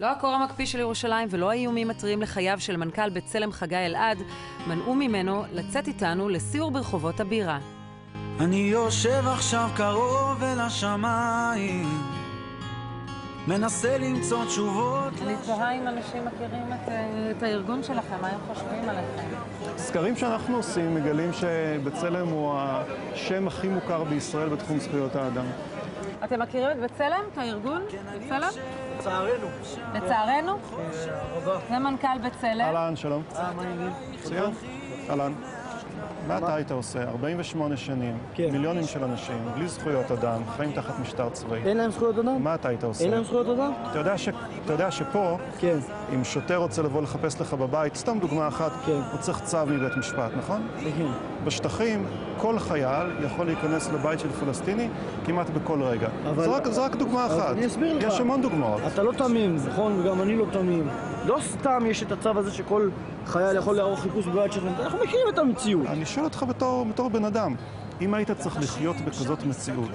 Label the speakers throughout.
Speaker 1: לא הקור המקפיא של ירושלים ולא האיומים הטריים לחייו של מנכ"ל בצלם חגי אלעד מנעו ממנו לצאת איתנו לסיור ברחובות הבירה.
Speaker 2: אני יושב עכשיו קרוב אל השמיים מנסה למצוא תשובות
Speaker 1: אני תוהה אם אנשים מכירים את, את הארגון שלכם, מה הם חושבים עליכם.
Speaker 3: סקרים שאנחנו עושים מגלים שבצלם הוא השם הכי מוכר בישראל בתחום זכויות האדם.
Speaker 1: אתם מכירים את בצלם, את הארגון? בצלם?
Speaker 4: לצערנו.
Speaker 1: לצערנו? זה מנכ"ל בצלם.
Speaker 3: אהלן, שלום.
Speaker 4: אה, מה העניינים?
Speaker 3: מצוין. אהלן. מה אתה היית עושה? 48 שנים,
Speaker 4: כן.
Speaker 3: מיליונים של אנשים, בלי זכויות אדם, חיים תחת משטר צבאי.
Speaker 4: אין להם זכויות אדם?
Speaker 3: מה אתה היית עושה?
Speaker 4: אין להם זכויות אדם?
Speaker 3: אתה יודע, ש... אתה יודע שפה,
Speaker 4: כן.
Speaker 3: אם שוטר רוצה לבוא לחפש לך בבית, סתם דוגמה אחת,
Speaker 4: כן.
Speaker 3: הוא צריך צו מבית משפט, נכון?
Speaker 4: כן.
Speaker 3: בשטחים, כל חייל יכול להיכנס לבית של פלסטיני כמעט בכל רגע.
Speaker 4: אבל-
Speaker 3: זו, רק, זו רק דוגמה אחת.
Speaker 4: אני אסביר לך.
Speaker 3: יש המון דוגמאות.
Speaker 4: אתה לא תמים, נכון? וגם אני לא תמים. לא סתם יש את הצו הזה שכל חייל יכול לערוך חיפוש בבית שלכם. אנחנו מכירים את המציאות.
Speaker 3: אני שואל אותך בתור, בתור בן אדם, אם היית צריך לחיות בכזאת מציאות,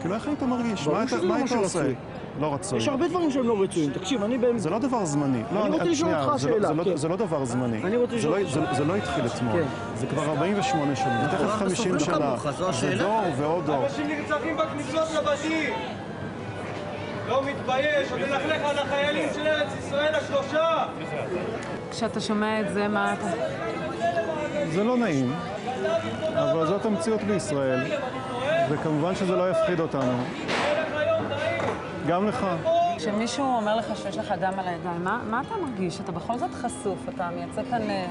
Speaker 3: כאילו איך היית מרגיש? מה היית, מה
Speaker 4: לא
Speaker 3: היית עושה?
Speaker 4: רצוי.
Speaker 3: לא רצוי.
Speaker 4: יש הרבה דברים שהם לא רצויים. תקשיב, אני באמת...
Speaker 3: זה לא דבר זמני. לא,
Speaker 4: אני רוצה לשאול
Speaker 3: שנייה,
Speaker 4: אותך
Speaker 3: זה לא-
Speaker 4: שאלה,
Speaker 3: זה לא-
Speaker 4: כן.
Speaker 3: זה לא דבר זמני.
Speaker 4: אני רוצה לשאול אותך.
Speaker 3: זה- זה לא התחיל אתמול.
Speaker 4: כן.
Speaker 3: זה כבר 48 שנים, תכף
Speaker 4: אנחנו
Speaker 3: 50
Speaker 4: סובלים
Speaker 3: שנה. זה. דור ועוד דור.
Speaker 5: אנשים נרצחים בכניסות לבתים! מתבייש, אתה מלכלך על החיילים של ארץ ישראל השלושה!
Speaker 1: כשאתה שומע את זה, מה אתה...
Speaker 3: זה לא נעים, אבל זאת המציאות בישראל, וכמובן שזה לא יפחיד אותנו. גם לך.
Speaker 1: כשמישהו אומר לך שיש לך דם על הידיים, מה, מה אתה מרגיש? אתה בכל זאת חשוף, אתה מייצג כאן אה,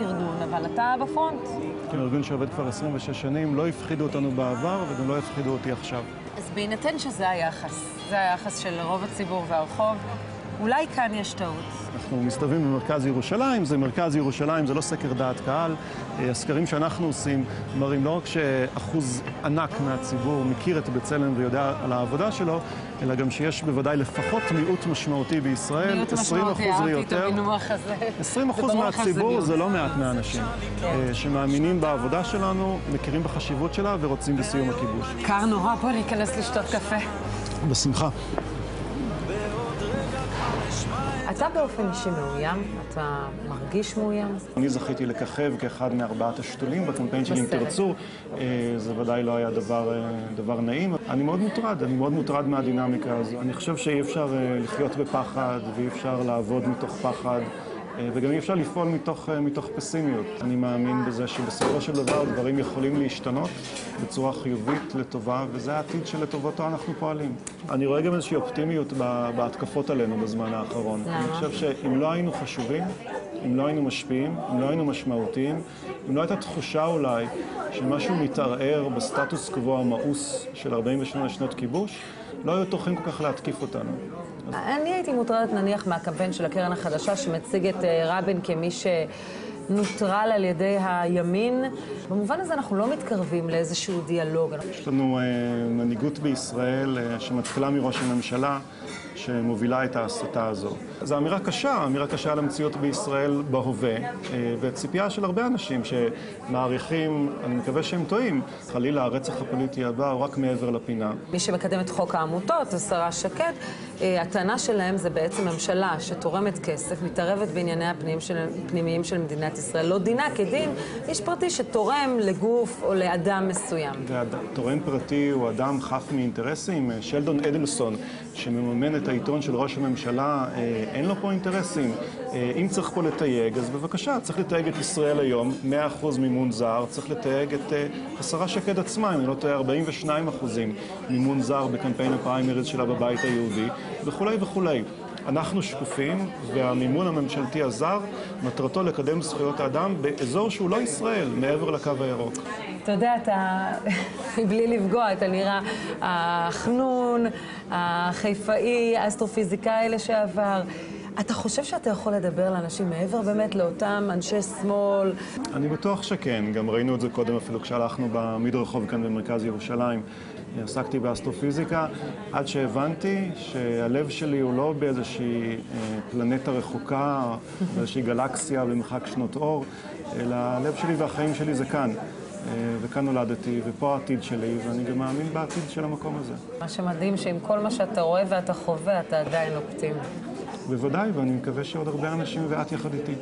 Speaker 1: ארגון, אבל אתה בפרונט.
Speaker 3: כן, ארגון שעובד כבר 26 שנים, לא הפחידו אותנו בעבר וגם לא יפחידו אותי עכשיו.
Speaker 1: אז בהינתן שזה היחס, זה היחס של רוב הציבור והרחוב, אולי כאן יש טעות.
Speaker 3: אנחנו מסתובבים במרכז ירושלים, זה מרכז ירושלים, זה לא סקר דעת קהל. אה, הסקרים שאנחנו עושים מראים לא רק שאחוז ענק מהציבור מכיר את בצלם ויודע על העבודה שלו, אלא גם שיש בוודאי לפחות מיעוט משמעותי בישראל,
Speaker 1: מיעוט
Speaker 3: 20
Speaker 1: משמעותי,
Speaker 3: אחוז
Speaker 1: אהבתי את
Speaker 3: ויותר.
Speaker 1: המינוח הזה.
Speaker 3: 20 אחוז מהציבור
Speaker 1: מיעוט.
Speaker 3: זה לא מעט מהאנשים אה, שמאמינים בעבודה שלנו, מכירים בחשיבות שלה ורוצים בסיום הכיבוש.
Speaker 1: קר נורא, בוא ניכנס לשתות קפה.
Speaker 3: בשמחה.
Speaker 1: אתה באופן אישי מאוים? אתה מרגיש מאוים?
Speaker 3: אני זכיתי לככב כאחד מארבעת השתולים בקמפיין שלי, אם. תרצו. אה, זה ודאי לא היה דבר, אה, דבר נעים. אני מאוד מוטרד, אני מאוד מוטרד מהדינמיקה הזו. אני חושב שאי אפשר אה, לחיות בפחד, ואי אפשר לעבוד מתוך פחד. אה, וגם אי אפשר לפעול מתוך, אה, מתוך פסימיות. אני מאמין בזה שבסופו של דבר דברים יכולים להשתנות בצורה חיובית לטובה, וזה העתיד שלטובתו אנחנו פועלים. אני רואה גם איזושהי אופטימיות בהתקפות עלינו בזמן האחרון.
Speaker 1: למה?
Speaker 3: אני חושב שאם לא היינו חשובים, אם לא היינו משפיעים, אם לא היינו משמעותיים, אם לא הייתה תחושה אולי שמשהו מתערער בסטטוס קוו המאוס של 48 שנות כיבוש, לא היו טורחים כל כך להתקיף אותנו.
Speaker 1: אני הייתי מוטרדת נניח מהקמפיין של הקרן החדשה שמציג את אה, רבין כמי שנוטרל על ידי הימין. במובן הזה אנחנו לא מתקרבים לאיזשהו דיאלוג.
Speaker 3: יש לנו אה, מנהיגות בישראל אה, שמתחילה מראש הממשלה, שמובילה את ההסתה הזו. זו אמירה קשה, אמירה קשה על המציאות בישראל בהווה, אה, וציפייה של הרבה אנשים שמעריכים, אני מקווה שהם טועים, חלילה הרצח הפוליטי הבא הוא רק מעבר לפינה.
Speaker 1: מי שמקדם את חוק העמותות, השרה שקד, הטענה שלהם זה בעצם ממשלה שתורמת כסף, מתערבת בענייניה הפנימיים של, פנימיים של מדינת ישראל. לא דינה כדין איש פרטי שתורם לגוף או לאדם מסוים.
Speaker 3: תורם פרטי הוא אדם חף מאינטרסים. אה, שלדון אדלסון, שמממן את העיתון של ראש הממשלה, אה, אין לו פה אינטרסים. אה, אם צריך פה לתייג, אז בבקשה, צריך לתייג את ישראל היום, 100% מימון זר, צריך לתייג את השרה שקד עצמה, אם אני לא טועה, 42 אחוזים מימון זר בקמפיין הפריימריז שלה בבית היהודי, וכולי וכולי. אנחנו שקופים, והמימון הממשלתי הזר, מטרתו לקדם זכויות האדם באזור שהוא לא ישראל, מעבר לקו הירוק.
Speaker 1: אתה יודע, אתה, בלי לפגוע, אתה נראה החנון, החיפאי, האסטרופיזיקאי לשעבר. אתה חושב שאתה יכול לדבר לאנשים מעבר באמת לאותם אנשי שמאל?
Speaker 3: אני בטוח שכן, גם ראינו את זה קודם אפילו כשהלכנו במדרחוב כאן במרכז ירושלים. עסקתי באסטרופיזיקה, עד שהבנתי שהלב שלי הוא לא באיזושהי אה, פלנטה רחוקה, באיזושהי גלקסיה במרחק שנות אור, אלא הלב שלי והחיים שלי זה כאן. וכאן נולדתי, ופה העתיד שלי, ואני גם מאמין בעתיד של המקום הזה.
Speaker 1: מה שמדהים שעם כל מה שאתה רואה ואתה חווה, אתה עדיין אופטימי.
Speaker 3: בוודאי, ואני מקווה שעוד הרבה אנשים ואת יחד איתי.